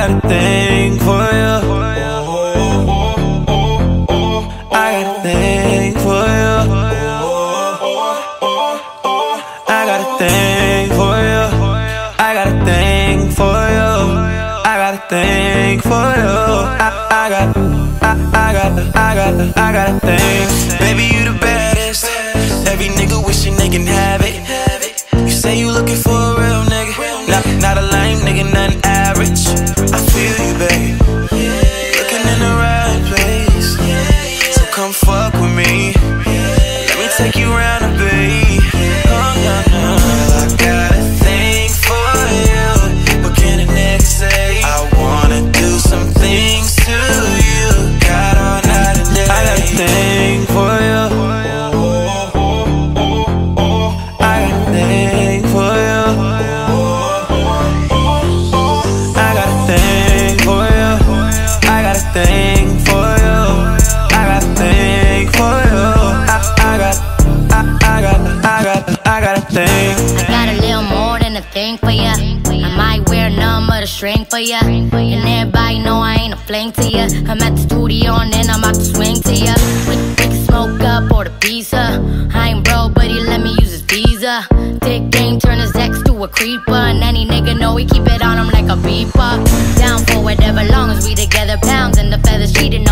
got a thing for you. I got a thing for you. I got a thing for you. I got a thing for you. I got a thing for you. I, I got, I, I got, I got, I got a thing. Baby, you take you round thing for ya. I might wear none but a string for ya. And everybody know I ain't a fling to ya. I'm at the studio and then I'm out to swing to ya. We, can smoke up or the pizza. I ain't broke, but he let me use his visa. Dick game turn his ex to a creeper. And any nigga know we keep it on him like a beeper. Down for whatever, long as we together. Pounds and the feathers cheating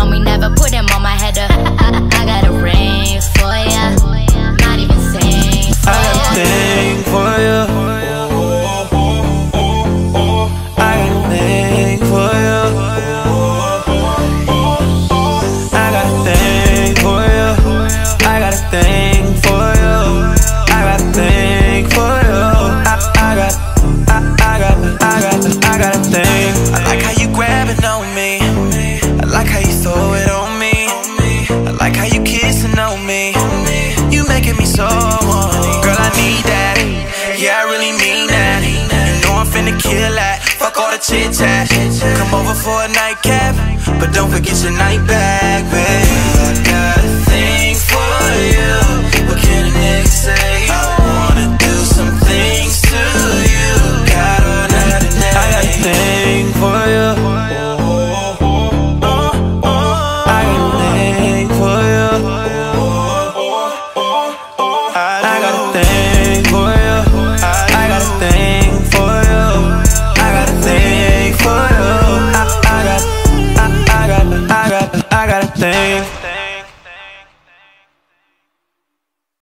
making me so horny. Girl, I need that. Yeah, I really mean that. You know I'm finna kill that. Fuck all the chit chat. Come over for a nightcap, but don't forget your night bag.